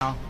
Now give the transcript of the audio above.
好